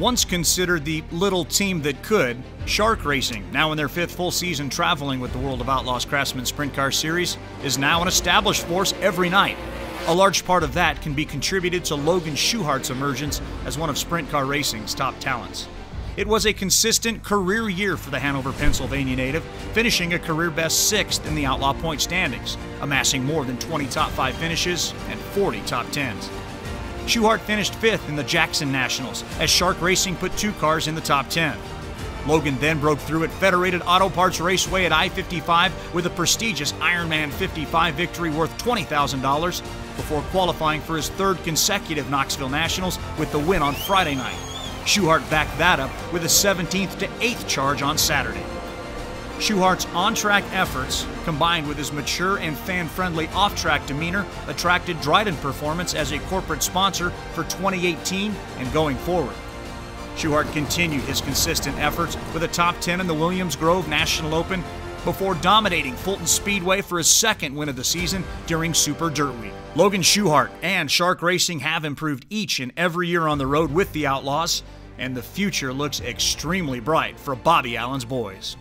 Once considered the little team that could, Shark Racing, now in their fifth full season traveling with the World of Outlaws Craftsman Sprint Car Series, is now an established force every night. A large part of that can be contributed to Logan Schuchart's emergence as one of Sprint Car Racing's top talents. It was a consistent career year for the Hanover, Pennsylvania native, finishing a career best sixth in the Outlaw point standings, amassing more than 20 top five finishes and 40 top tens. Schuchart finished fifth in the Jackson Nationals as Shark Racing put two cars in the top 10. Logan then broke through at Federated Auto Parts Raceway at I 55 with a prestigious Ironman 55 victory worth $20,000 before qualifying for his third consecutive Knoxville Nationals with the win on Friday night. Schuchart backed that up with a 17th to 8th charge on Saturday. Schuchart's on track efforts, combined with his mature and fan friendly off track demeanor, attracted Drydene Performance as a corporate sponsor for 2018 and going forward. Schuchart continued his consistent efforts with a top 10 in the Williams Grove National Open before dominating Fulton Speedway for his second win of the season during Super Dirt Week. Logan Schuchart and Shark Racing have improved each and every year on the road with the Outlaws, and the future looks extremely bright for Bobby Allen's boys.